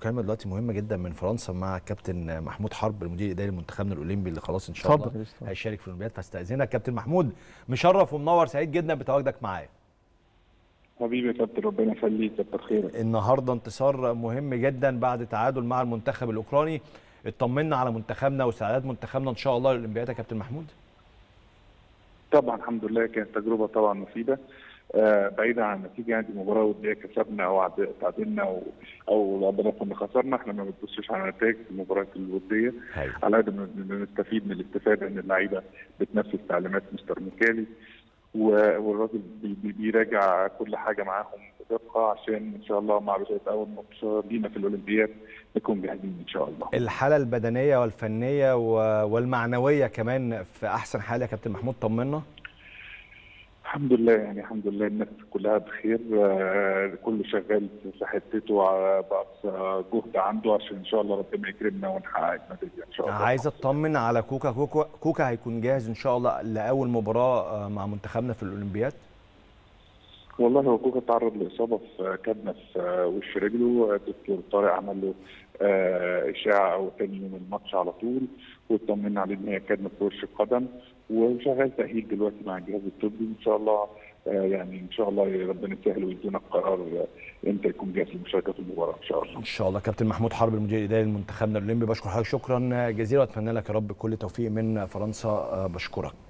مكالمه دلوقتي مهمة جدا من فرنسا مع كابتن محمود حرب المدير الإداري لمنتخبنا الأولمبي اللي خلاص إن شاء الله. هيشارك في الأولمبياد. فاستأذنك كابتن محمود مشرف ومنور سعيد جدا بتواجدك معايا. حبيبي يا كابتن ربنا يخليك كتر خيرك. النهارده انتصار مهم جدا بعد تعادل مع المنتخب الأوكراني. اطمنا على منتخبنا واستعداد منتخبنا إن شاء الله للأولمبياد يا كابتن محمود. طبعا الحمد لله كانت تجربة طبعا مفيدة. آه بعيدا عن النتيجه يعني مباراة ودية كسبنا أو تعادلنا أو أو عندنا كنا خسرنا إحنا ما بنبصش على نتائج المباريات الودية. على قد ما بنستفيد من الاستفادة إن اللعيبة بتنفذ تعليمات مستر ميكالي. و- والراجل بي- بي- بيراجع كل حاجة معاهم بدقة عشان إن شاء الله مع بدايه أول ماتش لينا في الأولمبياد نكون جاهزين إن شاء الله. الحالة البدنية والفنية والمعنوية كمان في أحسن حال يا كابتن محمود طمنا. الحمد لله يعني الحمد لله الناس كلها بخير. آه، كله شغال في حتته على بأقصى جهد عنده عشان إن شاء الله ربنا يكرمنا ونحقق النتيجه إن شاء الله. عايز أطمن على كوكا كوكا كوكا هيكون جاهز إن شاء الله لأول مباراة آه، مع منتخبنا في الأولمبياد؟ والله هو كوكا تعرض لإصابة في كدمه في وش رجله. الدكتور طارق عمل له آه، اشاعه أو تاني يوم الماتش على طول واطمنا عليه إن هي كدمه في وش القدم وشغال تأهيل دلوقتي مع الجهاز الطبي. إن شاء الله آه، يعني إن شاء الله ربنا يسهل ويدينا القرار آه، إمتى يكون جاهز للمشاركه في المباراة إن شاء الله. إن شاء الله. كابتن محمود حرب المدير الإداري لمنتخبنا الأولمبي بشكر حضرتك. شكرا جزيلا واتمنى لك يا رب كل توفيق من فرنسا. بشكرك.